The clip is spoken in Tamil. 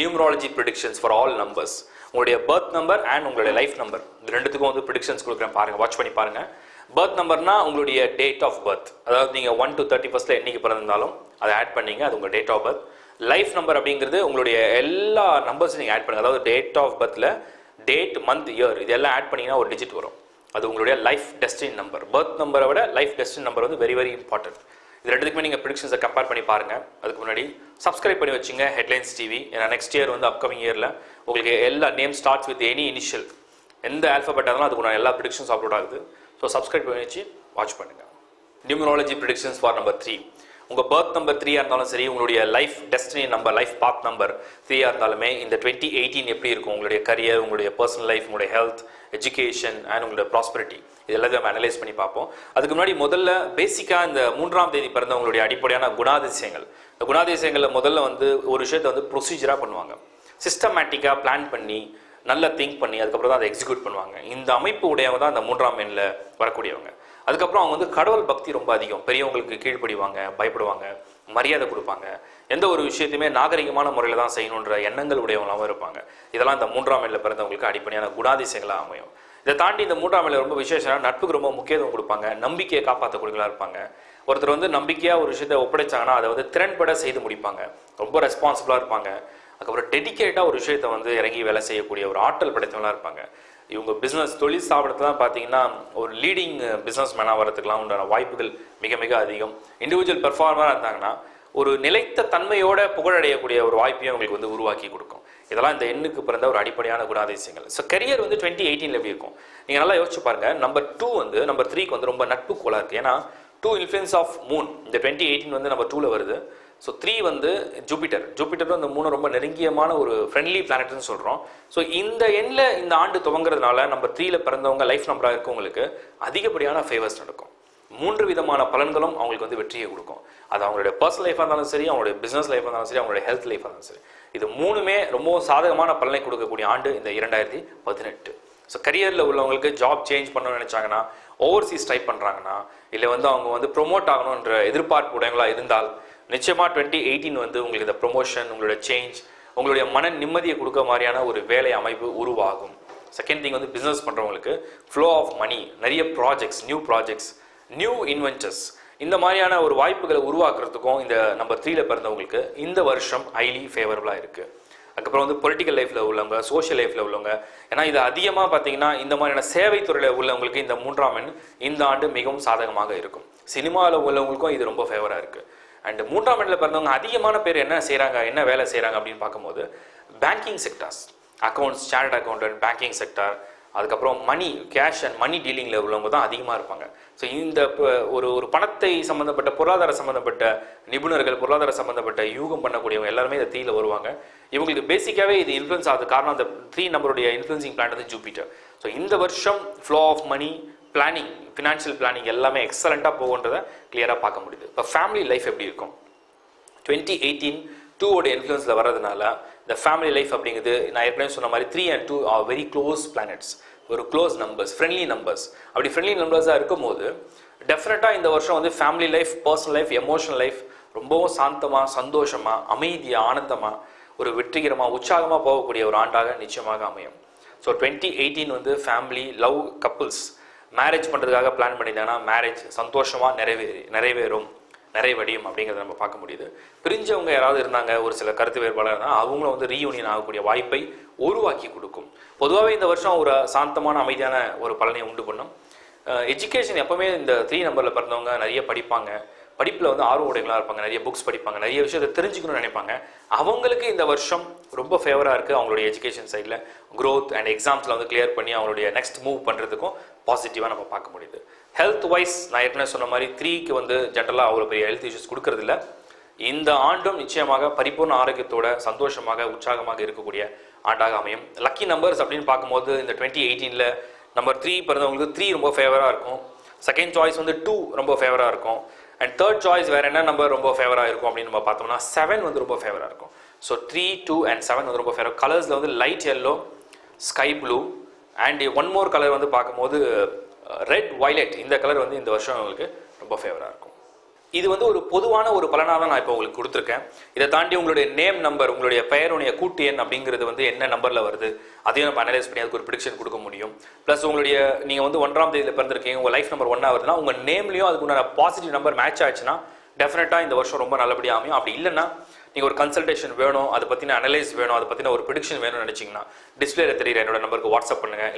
Numerology predictions for all numbers உங்களுடைய பர்த் நம்பர் அண்ட் உங்களுடைய லைஃப் நம்பர் இது ரெண்டுத்துக்கும் வந்து ப்ரிடிக்ஷன்ஸ் கொடுக்குறேன். பாருங்க வாட்ச் பண்ணி பாருங்க. பர்த் நம்பர்னா உங்களுடைய டேட் ஆஃப் பர்த் அதாவது நீங்கள் ஒன் டு தேர்ட்டி ஃபர்ஸ்ட்ல என்னைக்கு பிறந்திருந்தாலும் அதை ஆட் பண்ணீங்க அது உங்கள் date of birth life number அப்படிங்கிறது உங்களுடைய எல்லா நம்பர்ஸும் நீங்கள் ஆட் பண்ணுங்க. அதாவது டேட் ஆஃப் பர்த்தில் டேட் மந்த் இயர் இதெல்லாம் ஆட் பண்ணிங்கன்னா ஒரு டிஜிட் வரும். அது உங்களுடைய லைஃப் டெஸ்டின் நம்பர் பர்த் நம்பரை விட லைஃப் டெஸ்டின் நம்பர் வந்து வெரி வெரி இம்பார்ட்டன்ட் இது ரெண்டுத்துக்குமே நீங்கள் ப்ரிடிக்ஷன்ஸை கம்பேர் பண்ணி பாருங்கள் அதுக்கு முன்னாடி சப்ஸ்கிரைப் பண்ணி வச்சுங்க ஹெட்லைன்ஸ் டிவி ஏன்னா நெக்ஸ்ட் இயர் வந்து அப்கமிங் இயரில் உங்களுக்கு எல்லா name starts with any initial எந்த ஆல்ஃபபெட் இருந்தாலும் அதுக்கு எல்லா ப்ரிடிக்ஷன்ஸ் அப்லோட் ஆகுது. ஸோ சப்ஸ்கிரைப் பண்ணி வச்சு வாட்ச் பண்ணுங்கள் numerology predictions for number three உங்கள் பர்த் நம்பர் த்ரீயாக இருந்தாலும் சரி உங்களுடைய லைஃப் டெஸ்டினி நம்பர் லைஃப் பாத் நம்பர் த்ரீயாக இருந்தாலுமே இந்த டுவெண்ட்டி எயிட்டீன் எப்படி இருக்கும்? உங்களுடைய கரியர் உங்களுடைய பர்சனல் லைஃப் உங்களுடைய ஹெல்த் எஜுகேஷன் அண்ட் உங்களோட ப்ராஸ்பரிட்டி இது எல்லாத்தையும் நம்ம அனலைஸ் பண்ணி பார்ப்போம். அதுக்கு முன்னாடி முதல்ல பேசிக்காக இந்த மூன்றாம் தேதி பிறந்தவங்களுடைய அடிப்படையான குணாதிசயங்கள். இந்த குணாதிசயங்களில் முதல்ல வந்து ஒரு விஷயத்தை வந்து ப்ரொசீஜராக பண்ணுவாங்க. சிஸ்டமேட்டிக்காக பிளான் பண்ணி நல்லா திங்க் பண்ணி அதுக்கப்புறம் தான் அதை எக்ஸிக்யூட் பண்ணுவாங்க. இந்த அமைப்பு உடையவங்க தான் இந்த மூன்றாம் எண்ணில் வரக்கூடியவங்க. அதுக்கப்புறம் அவங்க வந்து கடவுள் பக்தி ரொம்ப அதிகம். பெரியவங்களுக்கு கீழ்ப்படிவாங்க பயப்படுவாங்க. மரியாதை கொடுப்பாங்க. எந்த ஒரு விஷயத்தையுமே நாகரிகமான முறையில் தான் செய்யணுன்ற எண்ணங்கள் உடையவங்களாகவும் இருப்பாங்க. இதெல்லாம் இந்த மூன்றாம் எண்ணில் பிறந்தவங்களுக்கு அடிப்படையான குணாதிசயங்களாக அமையும். இதை தாண்டி இந்த மூன்றாம் எண்ணில் ரொம்ப விசேஷம்னா நட்புக்கு ரொம்ப முக்கியத்துவம் கொடுப்பாங்க. நம்பிக்கையை காப்பாற்றக்கூடியவங்களா இருப்பாங்க. ஒருத்தர் வந்து நம்பிக்கையாக ஒரு விஷயத்தை ஒப்படைச்சாங்கன்னா அதை வந்து திறன்பட செய்து முடிப்பாங்க. ரொம்ப ரெஸ்பான்சிபிளாக இருப்பாங்க. அதுக்கப்புறம் டெடிக்கேட்டாக ஒரு விஷயத்தை வந்து இறங்கி வேலை செய்யக்கூடிய ஒரு ஆற்றல் படைத்தவங்களாக இருப்பாங்க. இவங்க பிஸ்னஸ் தொழில் ஸ்தாபனத்தில் தான் பார்த்தீங்கன்னா ஒரு லீடிங் பிஸ்னஸ் மேனாக வரதுக்கெலாம் உண்டான வாய்ப்புகள் மிக மிக அதிகம். இண்டிவிஜுவல் பெர்ஃபார்மராக இருந்தாங்கன்னா ஒரு நிலைத்த தன்மையோட புகழடையக்கூடிய ஒரு வாய்ப்பையும் உங்களுக்கு வந்து உருவாக்கி கொடுக்கும். இதெல்லாம் இந்த எண்ணுக்கு பிறந்த ஒரு அடிப்படையான குணாதிசயங்கள். ஸோ கரியர் வந்து டுவெண்ட்டி எயிட்டீனில் எப்படி இருக்கும்? நீங்கள் நல்லா யோசிச்சு பாருங்க. நம்பர் டூ வந்து நம்பர் த்ரீக்கு வந்து ரொம்ப நட்பு கோலாக இருக்குது ஏன்னா டூ இன்ஃப்ளூயன்ஸ் ஆஃப் மூன் இந்த டுவெண்ட்டி எயிட்டீன் வந்து நம்பர் டூவில் வருது. ஸோ த்ரீ வந்து ஜூபிட்டர் ஜூபிட்டரும் அந்த மூணு ரொம்ப நெருங்கியமான ஒரு ஃப்ரெண்ட்லி பிளானட்னு சொல்கிறோம் ஸோ இந்த எண்ணில் இந்த ஆண்டு துவங்குறதுனால நம்பர் த்ரீல பிறந்தவங்க லைஃப் நம்பராக இருக்கவங்களுக்கு அதிகப்படியான ஃபேவர்ஸ் நடக்கும். மூன்று விதமான பலன்களும் அவங்களுக்கு வந்து வெற்றியை கொடுக்கும். அது அவங்களுடைய பர்சனல் லைஃபாக இருந்தாலும் சரி அவங்களுடைய பிஸ்னஸ் லைஃபாக இருந்தாலும் சரி அவங்களுடைய ஹெல்த் லைஃபாக இருந்தாலும் சரி. இது மூணுமே ரொம்ப சாதகமான பலனை கொடுக்கக்கூடிய ஆண்டு இந்த இரண்டாயிரத்தி பதினெட்டு. ஸோ கரியரில் உள்ளவங்களுக்கு ஜாப் சேஞ்ச் பண்ணணும்னு நினச்சாங்கன்னா ஓவர்சீஸ் ட்ரை பண்ணுறாங்கன்னா இல்லை வந்து அவங்க வந்து ப்ரொமோட் ஆகணுன்ற எதிர்பார்ப்பு உடையவங்களா இருந்தால் நிச்சயமாக டுவெண்ட்டி எயிட்டீன் வந்து உங்களுக்கு இந்த ப்ரொமோஷன் உங்களுடைய சேஞ்ச் உங்களுடைய மன நிம்மதியை கொடுக்க மாதிரியான ஒரு வேலை அமைப்பு உருவாகும். செகண்ட் திங் வந்து பிஸ்னஸ் பண்ணுறவங்களுக்கு ஃப்ளோ ஆஃப் மணி நிறைய projects new projects new ventures இந்த மாதிரியான ஒரு வாய்ப்புகளை உருவாக்குறதுக்கும் இந்த நம்பர் த்ரீல பிறந்தவங்களுக்கு இந்த வருஷம் ஹைலி ஃபேவரபுளாக இருக்குது அதுக்கப்புறம் வந்து பொலிட்டிக்கல் லைஃப்பில் உள்ளவங்க சோஷியல் லைஃப்பில் உள்ளவங்க ஏன்னா இது அதிகமாக பார்த்தீங்கன்னா இந்த மாதிரியான சேவை துறையில் உள்ளவங்களுக்கு இந்த மூன்றாம் எண் இந்த ஆண்டு மிகவும் சாதகமாக இருக்கும். சினிமாவில் உள்ளவங்களுக்கும் இது ரொம்ப ஃபேவராக இருக்குது அண்ட் மூன்றாம் இடத்துல பிறந்தவங்க அதிகமான பேர் என்ன செய்கிறாங்க என்ன வேலை செய்கிறாங்க அப்படின்னு பார்க்கும்போது banking sectors accounts chartered accountant banking sector அதுக்கப்புறம் மணி கேஷ் அண்ட் மணி டீலிங்கில் உள்ளவங்க தான் அதிகமாக இருப்பாங்க. ஸோ இந்த ஒரு ஒரு பணத்தை சம்மந்தப்பட்ட பொருளாதார சம்மந்தப்பட்ட நிபுணர்கள் பொருளாதார சம்மந்தப்பட்ட யூகம் பண்ணக்கூடியவங்க எல்லாருமே இந்த தீயில் வருவாங்க. இவங்களுக்கு பேசிக்காகவே இது இன்ஃப்ளூன்ஸ் ஆகுது. காரணம் அந்த த்ரீ நம்பருடைய இன்ஃப்ளூன்சிங் பிளான் வந்து ஜூபிட்டர் ஸோ இந்த வருஷம் flow of money planning financial planning எல்லாமே எக்ஸலண்ட்டாக போகுன்றதை கிளியராக பார்க்க முடியுது. இப்போ ஃபேமிலி லைஃப் எப்படி இருக்கும்? டுவெண்ட்டி எயிட்டீன் டூவோட இன்ஃப்ளூன்ஸில் வரதுனால இந்த ஃபேமிலி லைஃப் அப்படிங்கிறது நான் ஏற்கனவே சொன்ன மாதிரி three and two are very close planets ஒரு க்ளோஸ் நம்பர்ஸ் ஃப்ரெண்ட்லி நம்பர்ஸ் அப்படி ஃப்ரெண்ட்லி நம்பர்ஸாக இருக்கும்போது டெஃபினட்டாக இந்த வருஷம் வந்து family life personal life emotional life ரொம்பவும் சாந்தமாக சந்தோஷமாக அமைதியாக ஆனந்தமாக ஒரு வெற்றிகரமாக உற்சாகமாக போகக்கூடிய ஒரு ஆண்டாக நிச்சயமாக அமையும். ஸோ டுவெண்ட்டி எயிட்டீன் வந்து ஃபேமிலி லவ் கப்புள்ஸ் மேரேஜ் பண்ணுறதுக்காக பிளான் பண்ணியிருந்தாங்கன்னா மேரேஜ் சந்தோஷமாக நிறைவே நிறைவேறும் நிறைவடையும் அப்படிங்கிறத நம்ம பார்க்க முடியுது. பிரிஞ்சவங்க யாராவது இருந்தாங்க ஒரு சில கருத்து வேறுபாடாக இருந்தால் அவங்களும் வந்து ரீயூனியன் ஆகக்கூடிய வாய்ப்பை உருவாக்கி கொடுக்கும். பொதுவாகவே இந்த வருஷம் ஒரு சாந்தமான அமைதியான ஒரு பலனை உண்டு பண்ணும். எஜுகேஷன் எப்பவுமே இந்த த்ரீ நம்பரில் பிறந்தவங்க நிறைய படிப்பாங்க. படிப்பில் வந்து ஆர்வ உடையங்களாக இருப்பாங்க நிறைய புக்ஸ் படிப்பாங்க நிறைய விஷயத்தை தெரிஞ்சுக்கணும்னு நினைப்பாங்க. அவங்களுக்கு இந்த வருஷம் ரொம்ப ஃபேவராக இருக்குது அவங்களுடைய எஜுகேஷன் சைடில் க்ரோத் அண்ட் எக்ஸாம்ஸில் வந்து கிளியர் பண்ணி அவங்களுடைய நெக்ஸ்ட் மூவ் பண்ணுறதுக்கும் பாசிட்டிவாக நம்ம பார்க்க முடியுது. ஹெல்த் வைஸ் நான் ஏற்கனவே சொன்ன மாதிரி த்ரீக்கு வந்து ஜென்ரலாக அவ்வளோ பெரிய ஹெல்த் இஷ்யூஸ் கொடுக்கறதில்ல இந்த ஆண்டும் நிச்சயமாக பரிபூர்ண ஆரோக்கியத்தோட சந்தோஷமாக உற்சாகமாக இருக்கக்கூடிய ஆண்டாக அமையும். லக்கி நம்பர்ஸ் அப்படின்னு பார்க்கும்போது இந்த டுவெண்ட்டி எயிட்டீனில் நம்பர் த்ரீ பிறந்தவங்களுக்கு த்ரீ ரொம்ப ஃபேவராக இருக்கும். செகண்ட் சாய்ஸ் வந்து டூ ரொம்ப ஃபேவராக இருக்கும். அண்ட் தேர்ட் சாய்ஸ் வேறு என்ன நம்பர் ரொம்ப ஃபேவராக இருக்கும் அப்படின்னு நம்ம பார்த்தோம்னா செவன் வந்து ரொம்ப ஃபேவராக இருக்கும். So three two and seven வந்து ரொம்ப ஃபேவராக கலர்ஸில் வந்து light yellow sky blue and one more colour வந்து பார்க்கும்போது uh, ரெட் violet இந்த கலர் வந்து இந்த வருஷம் உங்களுக்கு ரொம்ப ஃபேவராக இருக்கும். இது வந்து ஒரு பொதுவான ஒரு பலனாக தான் நான் இப்போ உங்களுக்கு கொடுத்துருக்கேன். இதை தாண்டி உங்களுடைய நேம் நம்பர் உங்களுடைய பெயருடைய கூட்டு எண் அப்படிங்கிறது வந்து என்ன நம்பரில் வருது அதையும் நம்ம அனலைஸ் பண்ணி அதுக்கு ஒரு ப்ரிடிக்ஷன் கொடுக்க முடியும். ப்ளஸ் உங்களுடைய நீங்கள் வந்து ஒன்றாம் தேதியில் பிறந்திருக்கீங்க உங்கள் லைஃப் நம்பர் ஒன்றா வருதுன்னா உங்கள் நேம்லேயும் அதுக்கு உண்டான பாசிட்டிவ் நம்பர் மேட்ச் ஆச்சுன்னா டெஃபினட்டாக இந்த வருஷம் ரொம்ப நல்லபடியாக அமையும். அப்படி இல்லைன்னா நீங்கள் ஒரு கன்சல்டேஷன் வேணும் அதை பற்றின அனலைஸ் வேணும் அதை பற்றின ஒரு ப்ரிடிக்ஷன் வேணும்னு நினச்சிங்கன்னா டிஸ்பிளேல தெரியுற என்னோட நம்பருக்கு வாட்ஸ்அப் பண்ணுங்கள்